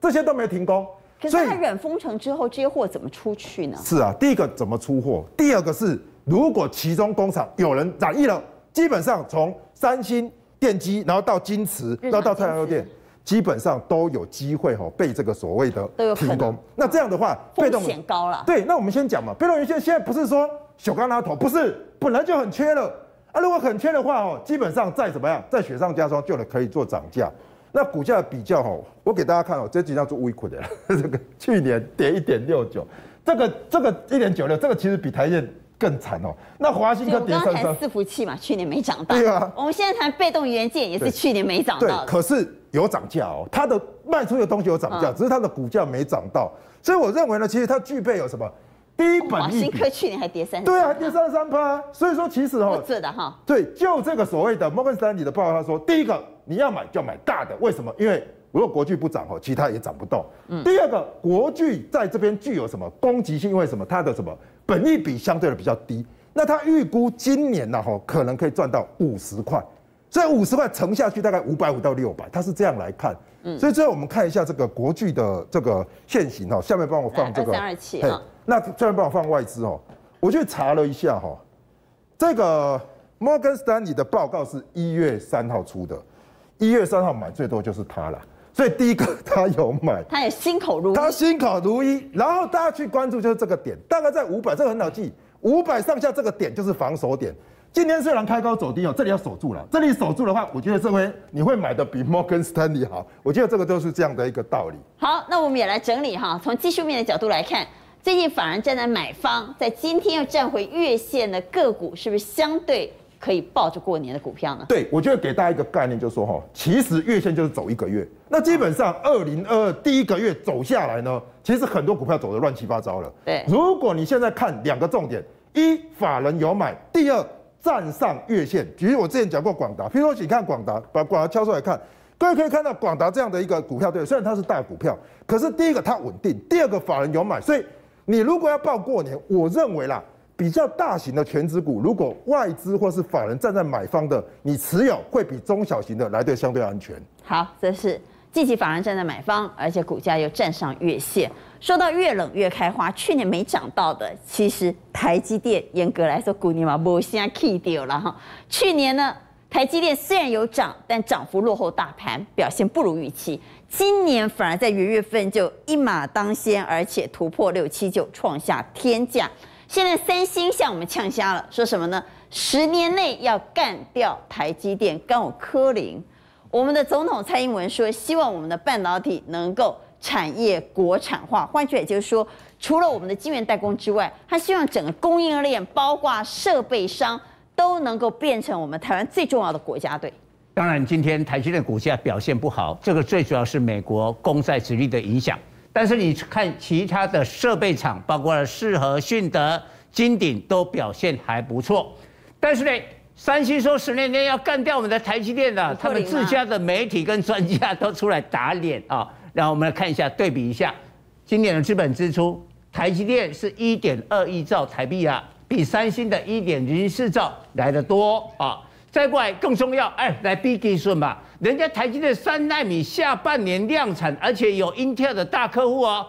这些都没有停工。可是它软封城之后，这些货怎么出去呢？是啊，第一个怎么出货？第二个是，如果其中工厂有人染疫了，基本上从三星电机，然后到金池，然后到太阳药店，基本上都有机会哈被这个所谓的停工。那这样的话，被动险高了。对，那我们先讲嘛，被动元件现在不是说小刚拉头，不是本来就很缺了。啊，如果很缺的话哦，基本上再怎么样，再雪上加霜就能可以做涨价。那股价比较哦，我给大家看哦，这几张做微库的，这个去年跌一点六九，这个这个一点九六，这个其实比台电更惨哦。那华兴科跌三三，伺服器嘛，去年没涨到。对啊，我们现在谈被动元件也是去年没涨到。对，可是有涨价哦，它的卖出的东西有涨价，只是它的股价没涨到。所以我认为呢，其实它具备有什么？低本益比，科去年还跌三，对啊，跌三十三趴。所以说其实哦，是的哈，对，就这个所谓的摩根斯丹利的报告，他说，第一个你要买就买大的，为什么？因为如果国巨不涨哦，其他也涨不动。嗯。第二个，国巨在这边具有什么攻击性？因为什么？它的什么本益比相对的比较低，那它预估今年呢，哈，可能可以赚到五十块，所以五十块乘下去大概五百五到六百，它是这样来看。嗯。所以最后我们看一下这个国巨的这个现形哈，下面帮我放这个三二七啊。那下面帮我放外资哦，我去查了一下哈，这个摩根斯丹利的报告是一月三号出的，一月三号买最多就是它了，所以第一个 他有买，他也心口如他心口如一，然后大家去关注就是这个点，大概在五百，这个很好记，五百上下这个点就是防守点。今天虽然开高走低哦，这里要守住了，这里守住的话，我觉得这回你会买的比摩根斯丹利好，我觉得这个都是这样的一个道理。好，那我们也来整理哈，从技术面的角度来看。最近反而站在买方，在今天又站回月线的个股，是不是相对可以抱着过年的股票呢？对，我觉得给大家一个概念，就是说哈，其实月线就是走一个月，那基本上二零二二第一个月走下来呢，其实很多股票走的乱七八糟了。对，如果你现在看两个重点，一法人有买，第二站上月线。比如我之前讲过广达，譬如说你看广达，把广达敲出来看，各位可以看到广达这样的一个股票，对，虽然它是大股票，可是第一个它稳定，第二个法人有买，所以。你如果要报过年，我认为啦，比较大型的全资股，如果外资或是法人站在买方的，你持有会比中小型的来的相对安全。好，这是近期法人站在买方，而且股价又站上月线。说到越冷越开花，去年没涨到的，其实台积电严格来说，股年嘛无先 K 掉了哈。去年呢，台积电虽然有涨，但涨幅落后大盘，表现不如预期。今年反而在元月份就一马当先，而且突破六七九，创下天价。现在三星向我们呛瞎了，说什么呢？十年内要干掉台积电，干我科林。我们的总统蔡英文说，希望我们的半导体能够产业国产化。换句话也就是说，除了我们的晶圆代工之外，他希望整个供应链，包括设备商，都能够变成我们台湾最重要的国家队。当然，今天台积电股价表现不好，这个最主要是美国公债殖利率的影响。但是你看其他的设备厂，包括了世和、迅德、金鼎，都表现还不错。但是呢，三星说十年内要干掉我们的台积电的，他们自家的媒体跟专家都出来打脸啊。然后我们来看一下，对比一下今年的资本支出，台积电是一点二亿兆台币啊，比三星的一点零四兆来的多啊。再过来更重要，哎，来 B 技术嘛，人家台积电三纳米下半年量产，而且有 Intel 的大客户哦，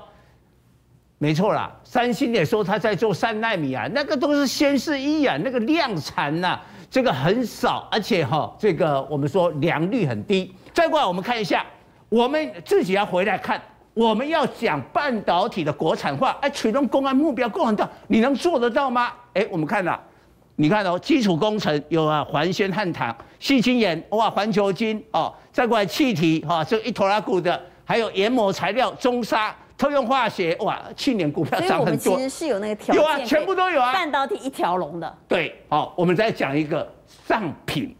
没错啦，三星也说他在做三纳米啊，那个都是先试一啊，那个量产呐，这个很少，而且哈，这个我们说良率很低。再过来我们看一下，我们自己要回来看，我们要讲半导体的国产化，哎，取动公安目标够很大，你能做得到吗？哎，我们看了。你看哦，基础工程有啊，环宣汉唐、细晶岩，哇，环球金哦，再过来气体哈，这一坨拉股的，还有研磨材料、中沙、特用化学，哇，去年股票涨很多们其实。是有那个条件，有啊全部都有啊半导体一条龙的，对，好，我们再讲一个上品，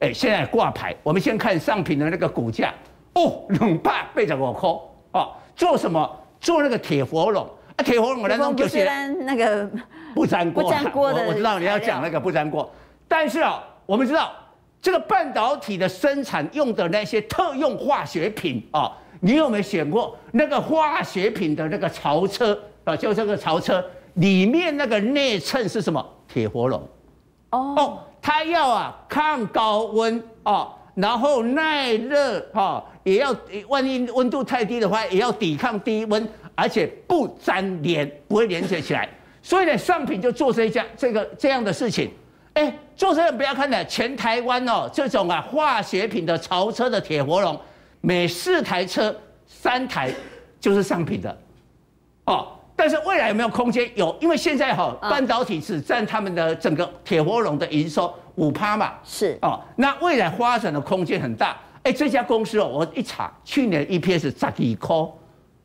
哎，现在挂牌，我们先看上品的那个股价，哦，两百八十五块，哦，做什么？做那个铁佛龙啊，铁佛龙那种不就是那个不粘锅啊，不粘锅的我我知道你要讲那个不粘锅，但是啊，我们知道这个半导体的生产用的那些特用化学品啊，你有没有选过那个化学品的那个槽车啊？就这个槽车里面那个内衬是什么？铁佛龙哦，哦，它要啊抗高温哦，然后耐热哈、也要万一温度太低的话，也要抵抗低温，而且不粘连，不会连接起来。所以呢，上品就做这一家这个这样的事情。哎，做这个不要看的，全台湾哦，这种啊化学品的潮车的铁活龙，每四台车三台就是上品的。哦，但是未来有没有空间？有，因为现在哈、嗯半导体只占他们的整个铁活龙的营收五趴嘛。是哦，那未来发展的空间很大。哎，这家公司哦，我一查，去年 EPS 十几块，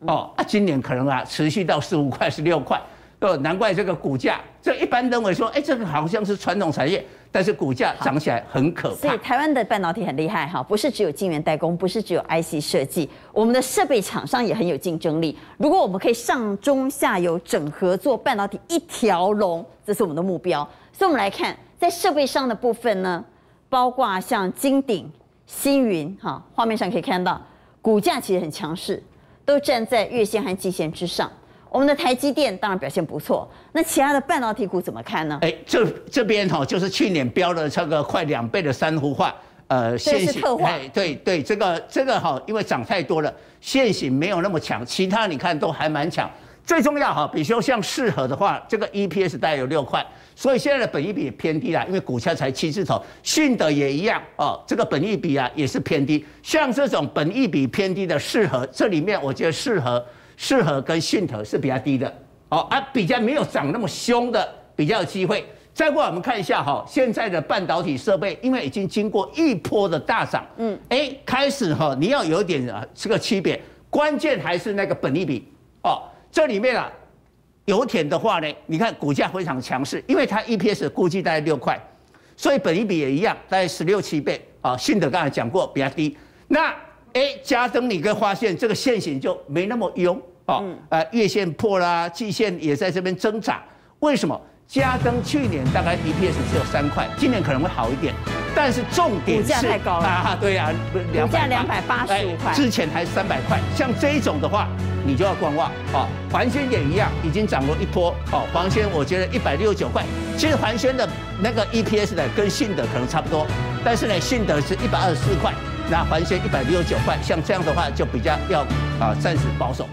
哦，啊，今年可能啊持续到十五块、十六块，哦，难怪这个股价，这一般认为说，哎，这个好像是传统产业，但是股价涨起来很可怕。所以台湾的半导体很厉害哈，不是只有晶圆代工，不是只有 IC 设计，我们的设备厂商也很有竞争力。如果我们可以上中下游整合做半导体一条龙，这是我们的目标。所以我们来看，在设备上的部分呢，包括像金鼎、星云哈，画面上可以看到股价其实很强势，都站在月线和季线之上。我们的台积电当然表现不错，那其他的半导体股怎么看呢？哎，这这边哈、就是去年标了这个快两倍的珊瑚化，呃，这个是现行特化哎，对对，这个这个哈、因为涨太多了，现行没有那么强，其他你看都还蛮强。最重要哈，比如说像适合的话，这个 EPS 大概有六块，所以现在的本益比也偏低啦，因为股价才七字头。信德也一样哦，这个本益比啊也是偏低。像这种本益比偏低的适合，这里面我觉得适合适合跟信德是比较低的哦，啊，比较没有涨那么凶的，比较有机会。再过来我们看一下哈，现在的半导体设备，因为已经经过一波的大涨，嗯，哎，开始哈，你要有一点啊这个区别，关键还是那个本益比哦，这里面啊。油田的话呢，你看股价非常强势，因为它 EPS 估计大概六块，所以本一比也一样，大概十六七倍啊。信德刚才讲过比较低，那哎，加登你会发现这个线型就没那么优啊，呃，月线破啦，季线也在这边挣扎，为什么？加登去年大概 EPS 只有三块，今年可能会好一点，但是重点股价是太高了啊，对啊，股价285块之前还三百块，像这一种的话，你就要观望哦。环轩也一样，已经涨过一波哦。环轩我觉得一百六十九块，其实环轩的那个 EPS 呢跟信德可能差不多，但是呢信德是一百二十四块，那环轩一百六十九块，像这样的话就比较要啊暂时保守。